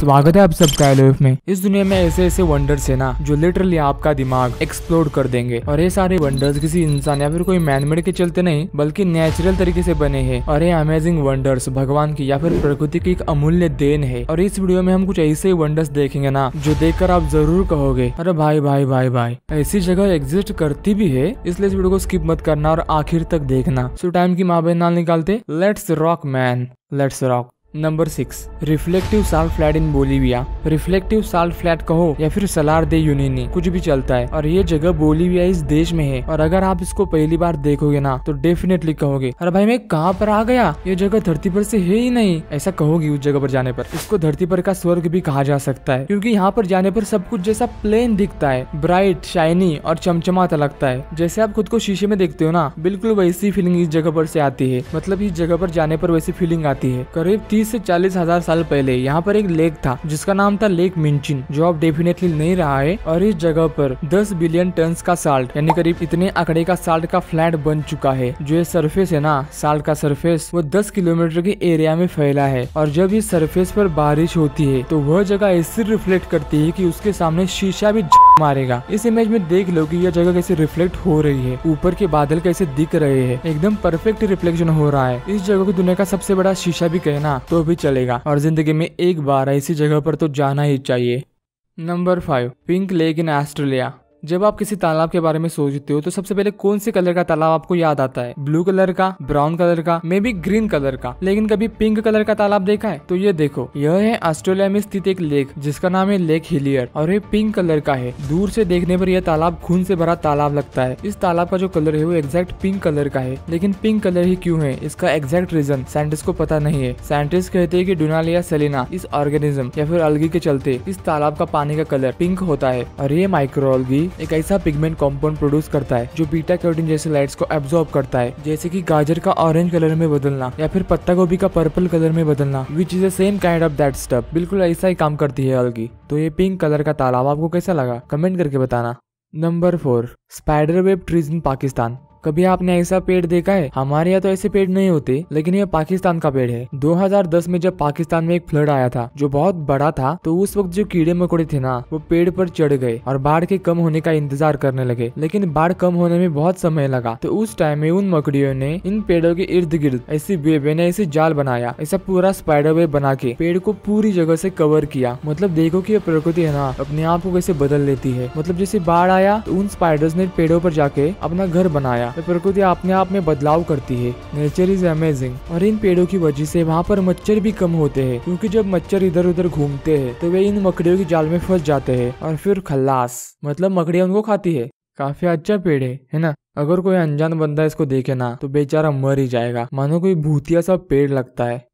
स्वागत है आप सबका एलोफ में। इस दुनिया में ऐसे ऐसे वंडर्स है ना, जो लिटरली आपका दिमाग एक्सप्लोर कर देंगे। और ये सारे वंडर्स किसी इंसान या फिर कोई मैनमेड के चलते नहीं, बल्कि नेचुरल तरीके से बने हैं। और ये अमेजिंग वंडर्स भगवान की या फिर प्रकृति की एक अमूल्य देन है। और इस वीडियो में हम कुछ ऐसे वंडर्स देखेंगे ना, जो देखकर आप ज़रूर कहोगे, अरे भाई भाई भाई भाई, ऐसी जगह एग्जिस्ट करती भी है, इसलिए इस वीडियो को स्किप मत करना और आखिर तक देखना। सो टाइम की माँ बहन निकालते let's rock man let's rock number six reflective salt flat in Bolivia reflective salt flat कहो या फिर सलार दे यूनिनी कुछ भी चलता है। और ये जगह बोलीविया इस देश में है। और अगर आप इसको पहली बार देखोगे ना तो डेफिनेटली कहोगे, अरे भाई, मैं कहाँ पर आ गया? ये जगह धरती पर से है ही नहीं। ऐसा कहोगी उस जगह पर जाने पर। इसको धरती पर का स्वर्ग भी कहा जा सकता है। क्योंकि यहाँ पर जाने पर सब कुछ जैसा प्लेन दिखता है। ब्राइट शाइनी और चमचमाता लगता है। जैसे आप खुद को शीशे में देखते हो ना, बिल्कुल वैसी फीलिंग इस जगह पर से आती है। मतलब इस जगह पर जाने पर वैसी फीलिंग आती है। करीब तीस से चालीस हज़ार साल पहले यहाँ पर एक लेक था, जिसका नाम था लेक मिंचिन, जो अब डेफिनेटली नहीं रहा है और इस जगह पर 10 बिलियन टन का साल्ट यानी करीब इतने आंकड़े का साल्ट का फ्लैट बन चुका है, जो ये सरफेस है ना साल्ट का सरफेस वो 10 किलोमीटर के एरिया में फैला है और जब इस सरफेस पर बारिश होती है तो वह जगह ऐसी रिफ्लेक्ट करती है की उसके सामने शीशा भी मारेगा। इस इमेज में देख लो कि यह जगह कैसे रिफ्लेक्ट हो रही है, ऊपर के बादल कैसे दिख रहे हैं। एकदम परफेक्ट रिफ्लेक्शन हो रहा है। इस जगह को दुनिया का सबसे बड़ा शीशा भी कहना तो भी चलेगा। और ज़िंदगी में एक बार ऐसी जगह पर तो जाना ही चाहिए। Number five pink lake in Australia. जब आप किसी तालाब के बारे में सोचते हो तो सबसे पहले कौन से कलर का तालाब आपको याद आता है? ब्लू कलर का, ब्राउन कलर का मे बी ग्रीन कलर का। लेकिन कभी पिंक कलर का तालाब देखा है? तो ये देखो, यह है ऑस्ट्रेलिया में स्थित एक लेक जिसका नाम है लेक हिलियर और ये पिंक कलर का है। दूर से देखने पर यह तालाब खून से भरा तालाब लगता है। इस तालाब का जो कलर है, वो एग्जैक्ट पिंक कलर का है। लेकिन पिंक कलर ही क्यूँ है? इसका एग्जैक्ट रीजन साइंटिस्ट को पता नहीं है। साइंटिस्ट कहते हैं कि डुनालिया सेलिना इस ऑर्गेनिज्म या फिर अलगी के चलते इस तालाब का पानी का कलर पिंक होता है, और ये माइक्रो अलगी एक ऐसा पिगमेंट कॉम्पाउंड प्रोड्यूस करता है, जो बीटा कैरोटीन जैसे लाइट्स को एब्जॉर्ब करता है, जैसे कि गाजर का ऑरेंज कलर में बदलना, या फिर पत्ता गोभी का पर्पल कलर में बदलना which is the same kind of that stuff बिल्कुल ऐसा ही काम करती है अलगी तो ये पिंक कलर का तालाब आपको कैसा लगा? कमेंट करके बताना. Number four spider web trees in Pakistan कभी आपने ऐसा पेड़ देखा है? हमारे यहाँ तो ऐसे पेड़ नहीं होते, लेकिन यह पाकिस्तान का पेड़ है। 2010 में जब पाकिस्तान में एक फ्लड आया था, जो बहुत बड़ा था तो उस वक्त जो कीड़े मकोड़े थे ना, वो पेड़ पर चढ़ गए और बाढ़ के कम होने का इंतज़ार करने लगे। लेकिन बाढ़ कम होने में बहुत समय लगा तो उस टाइम में उन मकड़ियों ने इन पेड़ों के इर्द गिर्द ऐसी वेब यानी ऐसी जाल बनाया, ऐसा पूरा स्पाइडर वेब बना के पेड़ को पूरी जगह से कवर किया। मतलब देखो कि प्रकृति है ना, अपने आप को कैसे बदल लेती है। मतलब जैसे बाढ़ आया तो उन स्पाइडर्स ने पेड़ों पर जाके अपना घर बनाया। तो प्रकृति अपने आप में बदलाव करती है। नेचर इज़ अमेजिंग और इन पेड़ों की वजह से वहाँ पर मच्छर भी कम होते हैं। क्योंकि जब मच्छर इधर उधर घूमते हैं तो वे इन मकड़ियों की जाल में फंस जाते हैं और फिर खल्लास मतलब मकड़ियाँ उनको खाती है। काफ़ी अच्छा पेड़ है है ना? अगर कोई अनजान बंदा इसको देखे ना तो बेचारा मर ही जाएगा। मानो कोई भूतिया सा पेड़ लगता है।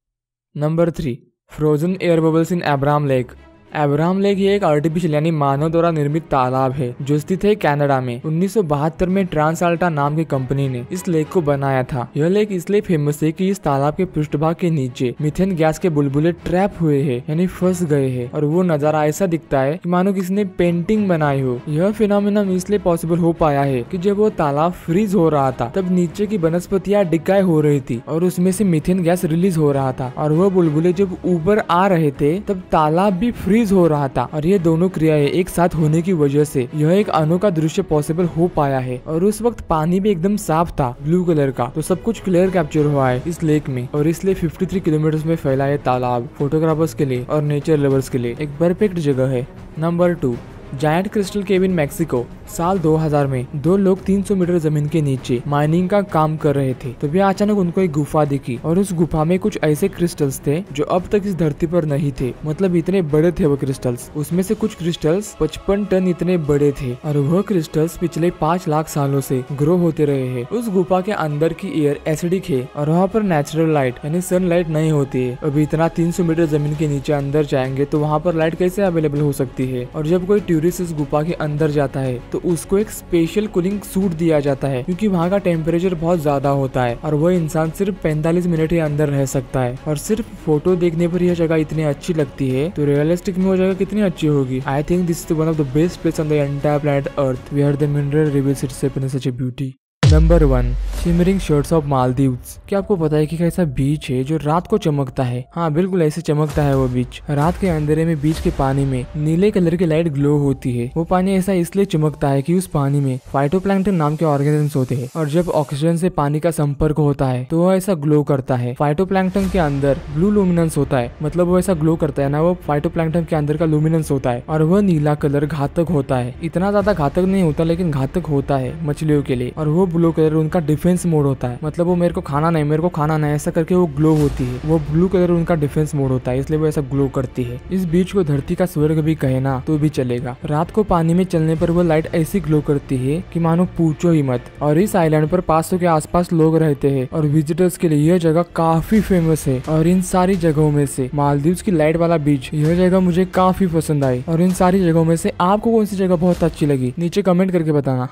Number three frozen air bubbles in Abraham lake Abraham lake एक आर्टिफिशियल यानी मानव द्वारा निर्मित तालाब है, जो स्थित है कनाडा में। 1972 में ट्रांसल्टा नाम की कंपनी ने इस लेक को बनाया था। यह लेक इसलिए फ़ेमस है कि इस तालाब के पृष्ठभाग के नीचे मिथेन गैस के बुलबुले ट्रैप हुए हैं, यानी फंस गए हैं, और वो नज़ारा ऐसा दिखता है कि मानो किसी ने पेंटिंग बनाई हो। यह फिनोमिना इसलिए पॉसिबल हो पाया है कि जब वो तालाब फ्रीज हो रहा था, तब नीचे की वनस्पतियाँ डिकाय हो रही थी, और उसमें से मिथेन गैस रिलीज़ हो रहा था, और वह बुलबुले जब ऊपर आ रहे थे, तब तालाब भी फ्रीज हो रहा था और ये दोनों क्रियाएँ एक साथ होने की वजह से यह एक अनोखा दृश्य पॉसिबल हो पाया है। और उस वक्त पानी भी एकदम साफ़ था ब्लू कलर का। तो सब कुछ क्लियर कैप्चर हुआ है इस लेक में। और इसलिए 53 किलोमीटर में फैला है तालाब फोटोग्राफर्स के लिए और नेचर लवर्स के लिए। एक परफेक्ट जगह है number two giant crystal cave in Mexico, साल 2000 में दो लोग 300 मीटर ज़मीन के नीचे माइनिंग का काम कर रहे थे। तभी अचानक उनको एक गुफा दिखी और उस गुफा में कुछ ऐसे क्रिस्टल्स थे जो अब तक इस धरती पर नहीं थे। मतलब इतने बड़े थे वो क्रिस्टल्स उसमें से कुछ क्रिस्टल्स 55 टन इतने बड़े थे और वह क्रिस्टल्स पिछले पाँच लाख सालों से ग्रो होते रहे हैं। उस गुफा के अंदर की एयर एसिडिक है और वहाँ पर नेचुरल लाइट यानी सन लाइट नहीं होती है। अभी इतना 300 मीटर ज़मीन के नीचे अंदर जाएँगे तो वहाँ पर लाइट कैसे अवेलेबल हो सकती है? और जब कोई टूरिस्ट इस गुफा के अंदर जाता है तो उसको एक स्पेशल कूलिंग सूट दिया जाता है, क्योंकि वहाँ का टेम्परेचर बहुत ज़्यादा होता है, और वह इंसान सिर्फ़ 45 मिनट ही अंदर रह सकता है, और सिर्फ़ फ़ोटो देखने पर यह जगह इतनी अच्छी लगती है तो रियलिस्टिक में वो जगह कितनी अच्छी होगी? I think this is one of the best place on the entire planet earth where the mineral reveals itself in such a beauty number one shimmering shores of Maldives क्या आपको पता है कि कैसा बीच है जो रात को चमकता है? हाँ बिल्कुल ऐसे चमकता है वो बीच रात के अंधेरे में बीच के पानी में नीले कलर की लाइट ग्लो होती है। वो पानी ऐसा इसलिए चमकता है कि उस पानी में फाइटोप्लैंक्टन नाम के ऑर्गेनिज्म होते हैं और जब ऑक्सीजन से पानी का संपर्क होता है तो वो ऐसा ग्लो करता है। फाइटोप्लैंक्टन के अंदर ब्लू लूमिनेंस होता है। मतलब वो ऐसा ग्लो करता है ना, वो फाइटोप्लैंक्टन के अंदर का लूमिनेंस होता है और वह नीला कलर घातक होता है। इतना ज़्यादा घातक नहीं होता, लेकिन घातक होता है मछलियों के लिए और वो ब्लू कलर उनका डिफेंस मोड होता है। मतलब वो मेरे को खाना नहीं, मेरे को खाना नहीं, ऐसा करके वो ग्लो होती है। वो ब्लू कलर उनका डिफेंस मोड होता है, इसलिए वो ऐसा ग्लो करती है। इस बीच को धरती का स्वर्ग भी कहे ना तो भी चलेगा। रात को पानी में चलने पर वो लाइट ऐसी ग्लो करती है कि मानो पूछो ही मत। और इस आइलैंड पर 500 के आसपास लोग रहते हैं, और विजिटर्स के लिए यह जगह काफ़ी फ़ेमस है। और इन सारी जगहों में से मालदीव की लाइट वाला बीच यह जगह मुझे काफ़ी पसंद आई। और इन सारी जगहों में से आपको कौन सी जगह बहुत अच्छी लगी? नीचे कमेंट करके बताना।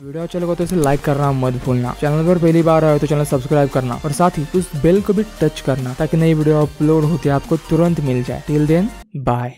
वीडियो अच्छा लगा तो इसे लाइक करना मत भूलना। चैनल पर पहली बार आए तो चैनल सब्सक्राइब करना और साथ ही उस बेल को भी टच करना ताकि नई वीडियो अपलोड होती है, आपको तुरंत मिल जाए। Till then bye